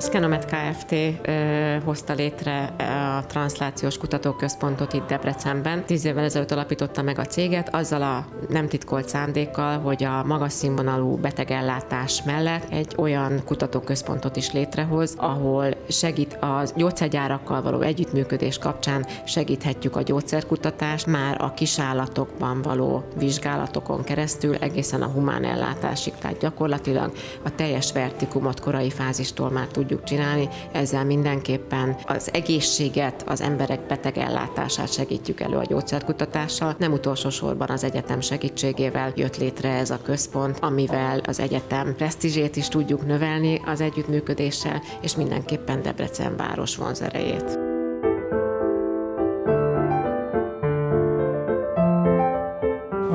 Skenomet Kft. Hozta létre a Translációs Kutatóközpontot itt Debrecenben. Tíz évvel ezelőtt alapította meg a céget, azzal a nem titkolt szándékkal, hogy a magas színvonalú betegellátás mellett egy olyan kutatóközpontot is létrehoz, ahol segít a gyógyszergyárakkal való együttműködés kapcsán segíthetjük a gyógyszerkutatást, már a kisállatokban való vizsgálatokon keresztül egészen a humán ellátásig, tehát gyakorlatilag a teljes vertikumot korai fázistól már tudjuk csinálni, ezzel mindenképpen az egészséget, az emberek beteg ellátását segítjük elő a gyógyszerkutatással. Nem utolsó sorban az egyetem segítségével jött létre ez a központ, amivel az egyetem presztízsét is tudjuk növelni az együttműködéssel, és mindenképpen Debrecen város vonzerejét.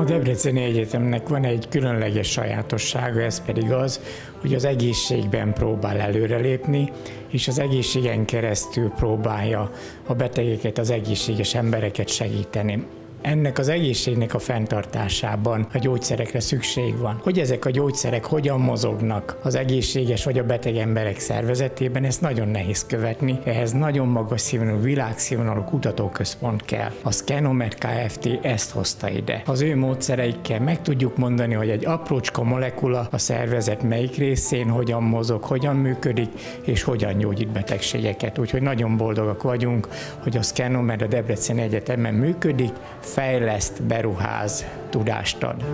Debreceni Egyetemnek van egy különleges sajátossága, ez pedig az, hogy az egészségben próbál előrelépni, és az egészségen keresztül próbálja a betegeket, az egészséges embereket segíteni ennek az egészségnek a fenntartásában a gyógyszerekre szükség van. Hogy ezek a gyógyszerek hogyan mozognak az egészséges vagy a beteg emberek szervezetében, ezt nagyon nehéz követni. Ehhez nagyon magas színvonalú, világszínvonalú kutatóközpont kell. A Skenomer Kft. ezt hozta ide. Az ő módszereikkel meg tudjuk mondani, hogy egy aprócska molekula a szervezet melyik részén hogyan mozog, hogyan működik, és hogyan gyógyít betegségeket. Úgyhogy nagyon boldogak vagyunk, hogy a Skenomer a Debrecen Egyetemen működik, fejleszt, beruház, tudást ad.